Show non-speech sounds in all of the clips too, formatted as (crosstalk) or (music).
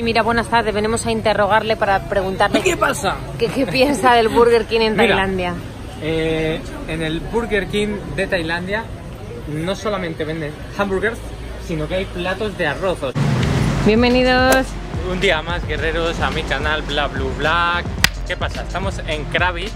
Y mira, buenas tardes, venimos a interrogarle para preguntarle ¿Qué pasa? qué, qué piensa del Burger King en (laughs) Mira. Tailandia. Eh, en el Burger King de Tailandia no solamente venden hamburgers, sino que hay platos de arrozos. Bienvenidos. Un día más, guerreros, a mi canal Bla Blue Black. ¿Qué pasa? Estamos en Krabi.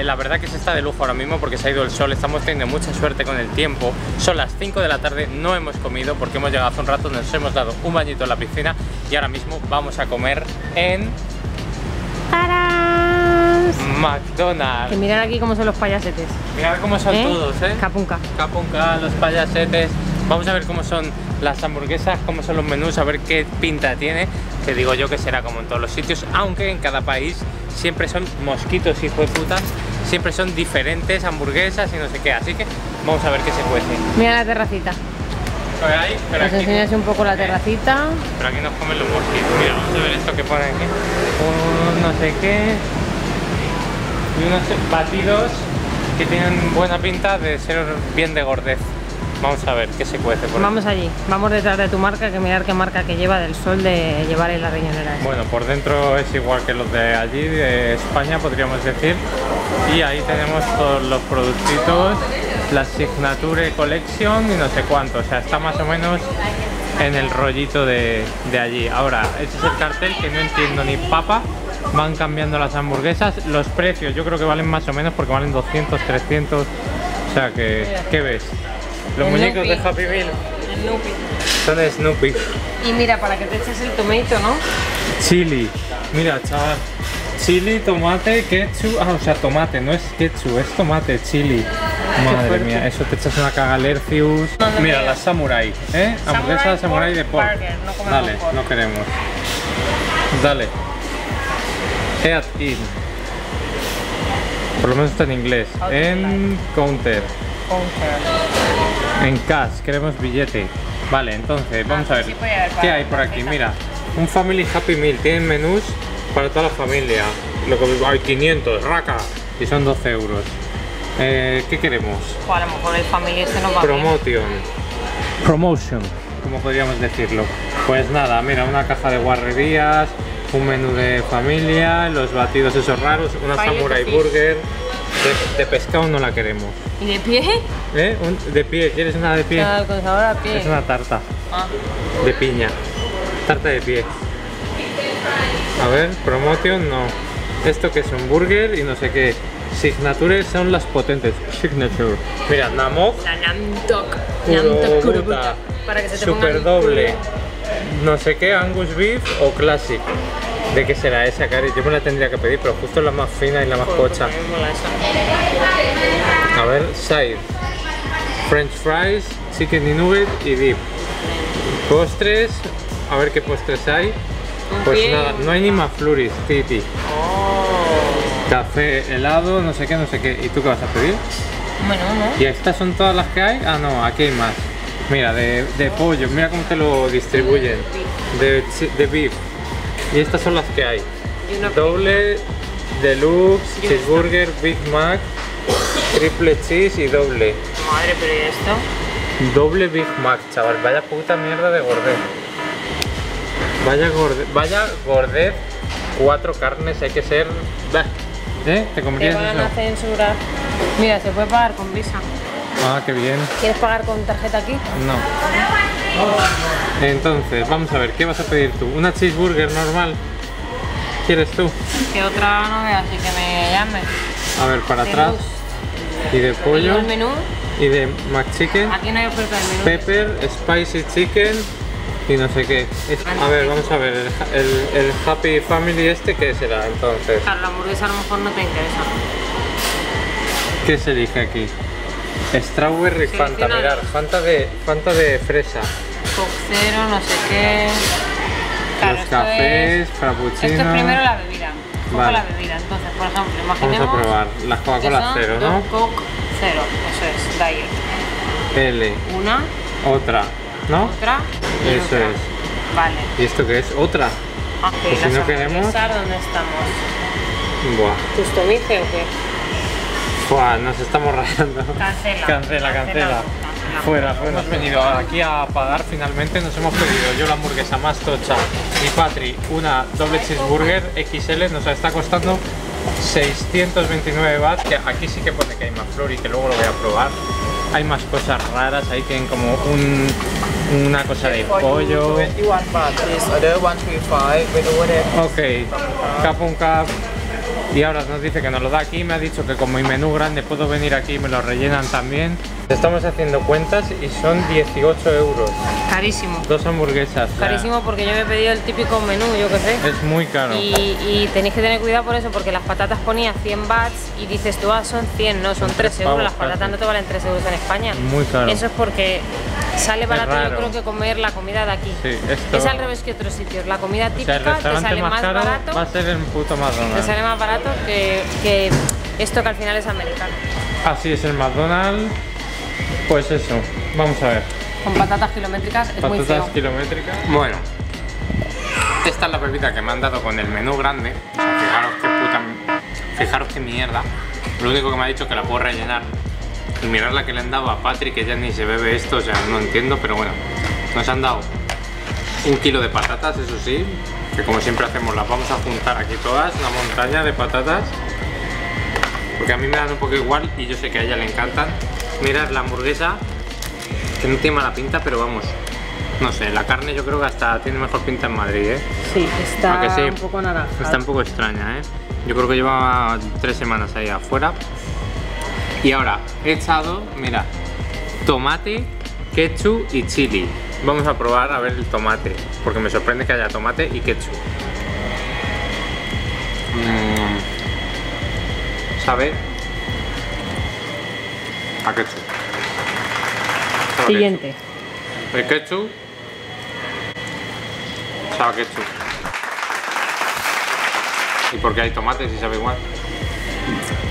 Eh, la verdad que se está de lujo ahora mismo porque se ha ido el sol, estamos teniendo mucha suerte con el tiempo. Son las 5 de la tarde, no hemos comido porque hemos llegado hace un rato, nos hemos dado un bañito en la piscina y ahora mismo vamos a comer en ¡Tarán! Que McDonald's. mirar aquí cómo son los payasetes. Mirad cómo son ¿Eh? todos, ¿eh? Capunca. Capunca, los payasetes. Vamos a ver cómo son las hamburguesas, cómo son los menús, a ver qué pinta tiene. Que digo yo que será como en todos los sitios, aunque en cada país siempre son mosquitos, hijo de puta. Siempre son diferentes hamburguesas y no sé qué. Así que vamos a ver qué se cuece. Mira la terracita. Ahí, pero Nos aquí, enseñas un poco la terracita. pero aquí nos comen los mosquitos. Mira, vamos a ver esto que pone aquí. Un no sé qué. Y unos batidos que tienen buena pinta de ser bien de gordez. Vamos a ver qué se cuece por aquí. Vamos allí. Vamos detrás de tu marca, que mirar qué marca que lleva del sol de llevar en la riñonera. esa. Bueno, por dentro es igual que los de allí, de España, podríamos decir. Y ahí tenemos todos los productitos, la Signature Collection y no sé cuánto. O sea, está más o menos en el rollito de, de allí. Ahora, ese es el cartel que no entiendo ni papa. Van cambiando las hamburguesas. Los precios yo creo que valen más o menos porque valen 200, 300. O sea que, ¿qué ves? Los El muñecos de Snoopy. Happy Meal Nupi. son de Snoopy. Y mira, para que te eches el tomato, ¿no? Chili. Mira, chaval. Chili, tomate, ketchup. Ah, o sea, tomate, no es ketchup, es tomate, chili. Madre mía, eso te echas una cagalercius. No, no Mira, la samurai, ¿eh? Hamburguesa Samurai samurai de pork burger, no Dale, pork. no queremos. Dale. Head in. Por lo menos está en inglés. En counter. Conker. En cash, queremos billete. Vale, entonces, vamos a ver. sí ¿Qué hay por aquí? Mira, un Family Happy Meal. Tienen menús para toda la familia. Lo que hay 500, raca. Y son 12 euros. Eh, ¿Qué queremos? O a lo mejor el familia este no va bien. Promotion. Promotion, como podríamos decirlo. Pues nada, mira, una caja de guarrerías, un menú de familia, los batidos esos raros, una samurai fish. burger. De, de pescado no la queremos. ¿Y de pie? ¿Eh? Un- de pie, ¿quieres una de pie? Claro, con sabor a pie. Es una tarta Ah. de piña. Tarta de pie. A ver, promotion no. Esto que es un burger y no sé qué. Signature son las potentes. Signature. Mira, Namok, La Namtok. Para que se te super doble. No sé qué, Angus Beef o Classic. ¿De qué será esa, Cari? Yo me la tendría que pedir, pero justo la más fina y la más porque a ver, side. French fries, chicken y nugget y dip. Postres, a ver qué postres hay. Pues nada, no hay ni mafluris, titi. Oh. Café, helado, no sé qué, no sé qué. ¿Y tú qué vas a pedir? Bueno, ¿no? ¿Y estas son todas las que hay? Ah, no, aquí hay más. Mira, de, de pollo, mira cómo te lo distribuyen. De, de beef. Y estas son las que hay. Doble, deluxe, Y cheeseburger, Big Mac, triple cheese y doble. Madre, pero ¿y esto? Doble Big Mac, chaval. Vaya puta mierda de gordez. Vaya gordez. Vaya gordez. Cuatro carnes, hay que ser. Bah. ¿Eh? ¿Te Te van eso? a censurar. Mira, se puede pagar con Visa. Ah, qué bien. ¿Quieres pagar con tarjeta aquí? No. Entonces, vamos a ver, ¿qué vas a pedir tú? ¿Una cheeseburger normal? ¿Quieres tú? Que otra no vea, así que me llame. A ver, para De atrás. luz. Y de ¿Y pollo. el menú? Y de McChicken. Aquí no hay oferta del menú. Pepper, spicy chicken y no sé qué. Es- a ver, vamos a ver, el, el- el Happy Family este, ¿qué será entonces? Claro, la hamburguesa a lo mejor no te interesa. ¿Qué se elige aquí? Strawberry Fanta, dos. Fanta de, Fanta de fresa. Cocero, no sé qué. Claro, Los esto cafés, es- frappuccino. Esto es primero la bebida. Coca Vale. la bebida. Entonces, por ejemplo, Vamos a probar las Coca-Cola cero, ¿no? Coke cero. Eso es, diet. L, Una, otra, ¿no? otra y Eso otra. es. Vale. ¿Y esto qué es? Otra. Ah, Pues si no queremos- ¿Dónde estamos? Buah. ¿Customice o qué? Buah, nos estamos rayando. Cancela. Cancela, cancela. cancela. Fuera, fuera. Hemos venido aquí a pagar finalmente, nos hemos pedido yo la hamburguesa más tocha y Patri una doble cheeseburger XL, nos está costando 629 bahts, que aquí sí que pone que hay más flor y que luego lo voy a probar. Hay más cosas raras, ahí tienen como un, una cosa de pollo. 21 baht is other 135 with over there. Ok, cap un cap. Y ahora nos dice que nos lo da aquí, me ha dicho que como mi menú grande puedo venir aquí y me lo rellenan también. Estamos haciendo cuentas y son 18 euros. Carísimo. Dos hamburguesas. Carísimo porque yo me he pedido el típico menú, yo qué sé. Es muy caro. Y, y tenéis que tener cuidado por eso, porque las patatas ponía 100 bahts y dices tú, ah, son 100, no, son Son 3 tres euros. Las patatas no te valen 3 euros en España. Muy caro. Eso es porque sale barato, yo creo que comer la comida de aquí. Sí, esto- Es al revés que otros sitios. La comida O sea, típica te sale más, más, caro barato. va a ser el puto Te McDonald's. sale más barato que, que esto que al final es americano. Así es el McDonald's. Pues eso, vamos a ver. Con patatas kilométricas es muy Patatas feo. kilométricas. Bueno, esta es la bebida que me han dado con el menú grande. O sea, fijaros qué puta. Fijaros qué mierda. Lo único que me ha dicho que la puedo rellenar. Y mirad la que le han dado a Patrick, que ya ni se bebe esto, o sea, no entiendo, pero bueno. Nos han dado un kilo de patatas, eso sí. Que como siempre hacemos, las vamos a juntar aquí todas, una montaña de patatas. Porque a mí me dan un poco igual y yo sé que a ella le encantan. Mirad la hamburguesa, que no tiene mala pinta, pero vamos. No sé, la carne yo creo que hasta tiene mejor pinta en Madrid, ¿eh? Sí, está ¿A que sí? un poco naranja. Está un poco extraña, ¿eh? Yo creo que lleva tres semanas ahí afuera. Y ahora, he echado, mira, tomate, ketchup y chili. Vamos a probar a ver el tomate, porque me sorprende que haya tomate y ketchup. Mm. ¿Sabe? A ketchup. Sabe Siguiente. ketchup. El ketchup. Sabe a ketchup. ¿Y por qué hay tomate si sabe igual?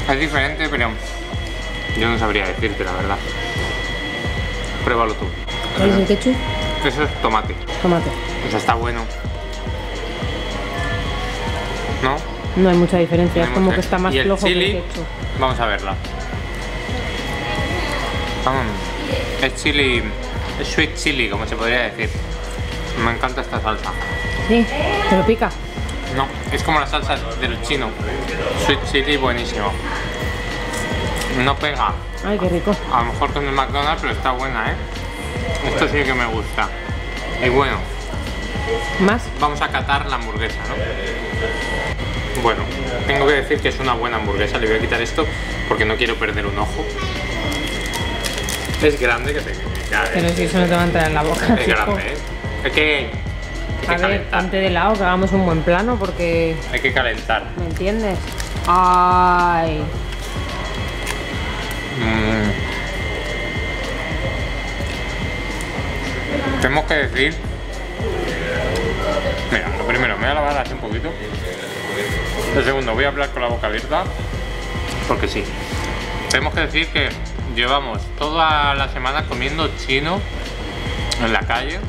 Es diferente, pero yo no sabría decirte la verdad. Pruébalo tú. ¿Cuál es el ketchup? Eso es tomate. Tomate. Sea, está bueno. ¿No? No hay mucha diferencia, es como que está más y el flojo que chili, el ketchup. vamos a verla. Mm, es chili, es sweet chili, como se podría decir. Me encanta esta salsa. Sí, pero pica. No, es como la salsa del chino. Sweet chili buenísimo. No pega, Ay, qué rico. a lo mejor con el McDonald's, pero está buena, ¿eh? Esto sí que me gusta. Y bueno, ¿Más? vamos a catar la hamburguesa, ¿no? Bueno, tengo que decir que es una buena hamburguesa. Le voy a quitar esto porque no quiero perder un ojo. Es grande que te ya, Pero es, si eso no te va a entrar en la boca. es grande, ¿eh? Hay que, A ver, ponte de lado, que hagamos un buen plano, porque... Hay que calentar. ¿Me entiendes? Ay... Mm. Tenemos que decir. Mira, lo primero, me voy a lavar así un poquito. Lo segundo, voy a hablar con la boca abierta. Porque sí. Tenemos que decir que llevamos toda la semana comiendo chino en la calle.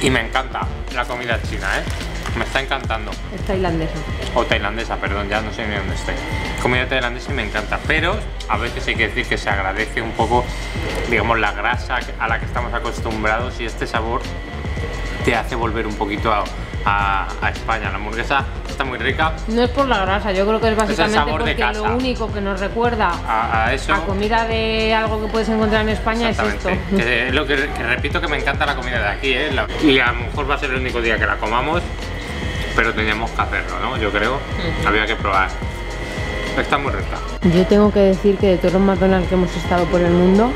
Y me encanta la comida china, ¿eh? Me está encantando Es tailandesa. o tailandesa, perdón, ya no sé ni dónde estoy. Comida tailandesa y me encanta, pero a veces hay que decir que se agradece un poco, digamos, la grasa a la que estamos acostumbrados y este sabor te hace volver un poquito a, a- a España. La hamburguesa está muy rica, No es por la grasa, yo creo que es básicamente sabor de porque casa. lo único que nos recuerda a, a eso. a comida de algo que puedes encontrar en España es esto. Que es lo que, que repito que me encanta la comida de aquí, ¿eh? La- y a lo mejor va a ser el único día que la comamos, pero teníamos que hacerlo, ¿no? Yo creo. Había que probar. Está muy rica. Yo tengo que decir que de todos los McDonald's que hemos estado por el mundo,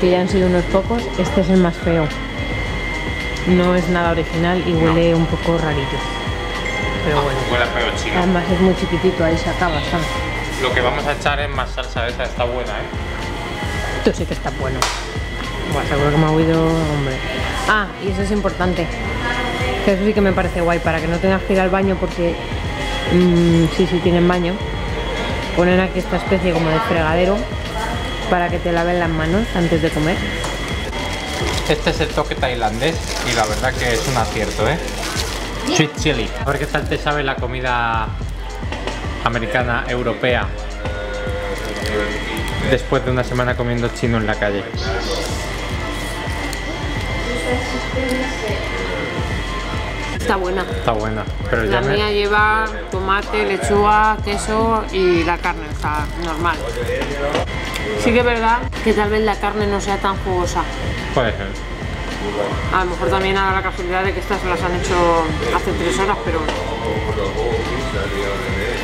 que ya han sido unos pocos, este es el más feo. No es nada original y huele un poco rarito. Pero bueno. Huele a feo chino. Además es muy chiquitito, ahí se acaba, ¿sabes? Lo que vamos a echar es más salsa esa, está buena, ¿eh? Esto sí que está bueno. Buah, seguro que me ha oído, hombre. Ah, y eso es importante. Eso sí que me parece guay, para que no tengas que ir al baño porque mm, sí, sí tienen baño. Ponen aquí esta especie como de fregadero para que te laven las manos antes de comer. Este es el toque tailandés y la verdad que es un acierto, ¿eh? Sweet chili. A ver qué tal te sabe la comida americana, europea. después de una semana comiendo chino en la calle. Está buena. Está buena, pero La ya me... mía lleva tomate, lechuga, queso y la carne está normal. Sí que es verdad que tal vez la carne no sea tan jugosa. Puede ser. A lo mejor también haga la casualidad de que estas las han hecho hace tres horas, pero...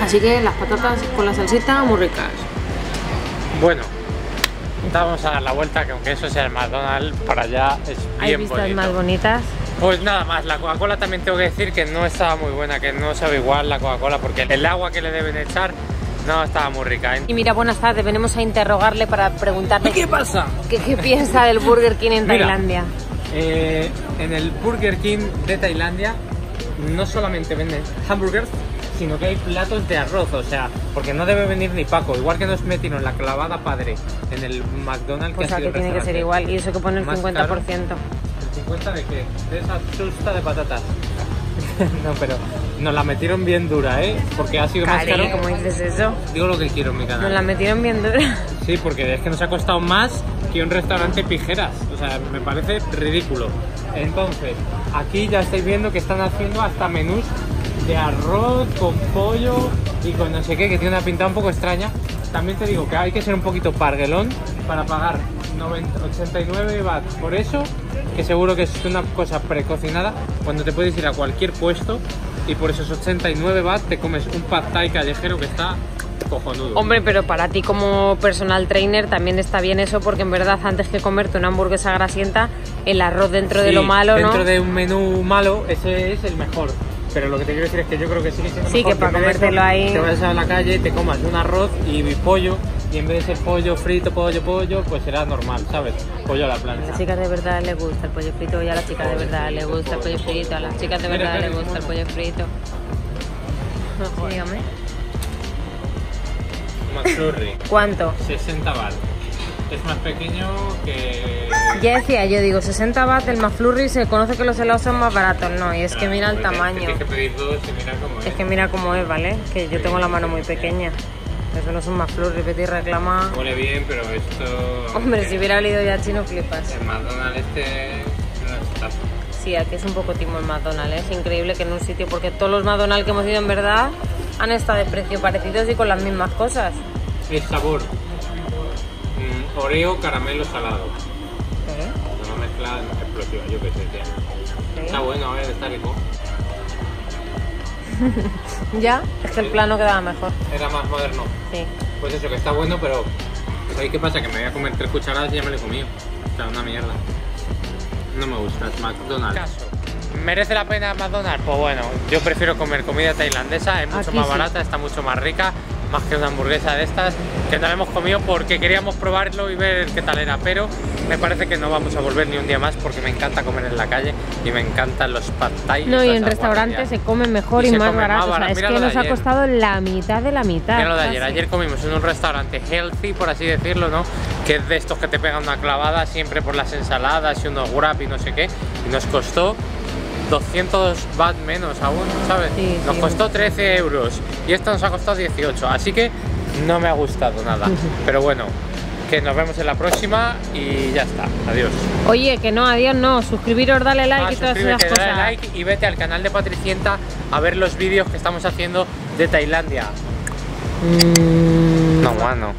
Así que las patatas con la salsita muy ricas. Bueno, vamos a dar la vuelta, que aunque eso sea el McDonald's, para allá es Hay bien vistas bonito. más bonitas. Pues nada más, la Coca-Cola también tengo que decir que no estaba muy buena, que no sabe igual la Coca-Cola, porque el agua que le deben echar no estaba muy rica. ¿eh? Y mira, buenas tardes, venimos a interrogarle para preguntarle ¿Qué pasa? qué, qué piensa del Burger King en Mira. Tailandia. Eh, en el Burger King de Tailandia no solamente venden hamburgers, sino que hay platos de arroz, o sea, porque no debe venir ni Paco, igual que nos metieron la clavada padre en el McDonald's. O sea ha sido que tiene que ser igual. Y eso que pone el Más 50%. caro. ¿El 50 de qué? De esa chusta de patatas. (laughs) no, pero nos la metieron bien dura, ¿eh? Porque ha sido más caro. ¿cómo dices eso? Digo lo que quiero en mi canal. Nos la metieron bien dura. Sí, porque es que nos ha costado más que un restaurante pijeras. O sea, me parece ridículo. Entonces, aquí ya estáis viendo que están haciendo hasta menús de arroz con pollo y con no sé qué, que tiene una pinta un poco extraña. También te digo que hay que ser un poquito parguelón para pagar 90 89 baht por eso, que seguro que es una cosa precocinada, cuando te puedes ir a cualquier puesto y por esos 89 baht te comes un pad thai callejero que está cojonudo. Hombre, pero para ti como personal trainer también está bien eso porque en verdad antes que comerte una hamburguesa grasienta, el arroz dentro de lo malo, dentro ¿no? de un menú malo, ese es el mejor. Pero lo que te quiero decir es que yo creo que sigue siendo Sí, mejor que para comértelo ahí- Te vayas a la calle, te comas un arroz y pollo, y en vez de ser pollo frito, pollo, pollo, pues será normal, ¿sabes? Pollo a la A plancha. las chicas de verdad les gusta el pollo frito y a las chicas de verdad les gusta el pollo frito, a las (laughs) chicas de verdad les gusta el pollo frito. Sí, dígame. McFlurry, ¿Cuánto? 60 baht. Es más pequeño que... Ya decía yo, digo, 60 baht el McFlurry se conoce que los helados son más baratos, no, y es que mira el tamaño. Tienes que pedir dos y mira cómo es. Es que mira cómo es, ¿vale? Que yo tengo la mano muy pequeña. Eso no es un McFlurry, vete y reclama. Huele bien, pero esto... Hombre, si hubiera olido ya chino, flipas. El McDonald's este no está... Sí, aquí es un poco timo el McDonald's, ¿eh? es increíble que en un sitio, porque todos los McDonald's que hemos ido en verdad han estado de precio parecidos y con las mismas cosas. El sabor. mm, Oreo, caramelo, salado. ¿Eh? Una mezcla explosiva, yo qué sé, tía. ¿Sí? Está bueno, a ver, está rico. (laughs) Ya, es que el plano quedaba mejor. Era más moderno. Sí. Pues eso, que está bueno, pero ¿sabéis qué pasa? Que me voy a comer tres cucharadas y ya me lo he comido. O sea, una mierda. No me gusta, es McDonald's. ¿Merece la pena McDonald's? Pues bueno, yo prefiero comer comida tailandesa, es mucho Aquí más sí. barata, está mucho más rica, más que una hamburguesa de estas, que no la hemos comido porque queríamos probarlo y ver qué tal era, pero me parece que no vamos a volver ni un día más porque me encanta comer en la calle y me encantan los pad thai. No, y en restaurantes se come mejor Y más más barato. o sea, barato. es que nos ha costado la mitad de la mitad. Mira lo de ayer, ayer comimos en un restaurante healthy, por así decirlo, ¿no? Que es de estos que te pegan una clavada siempre por las ensaladas y unos wrap y no sé qué. Y nos costó 200 baht menos aún, ¿sabes? Sí, nos sí. costó 13 euros y esto nos ha costado 18. Así que no me ha gustado nada. (laughs) Pero bueno, que nos vemos en la próxima y ya está. Adiós. Oye, que no, adiós, no. Suscribiros, dale like Ah, y todas esas cosas. dale like y vete al canal de Patricienta a ver los vídeos que estamos haciendo de Tailandia. Mm, No, mano.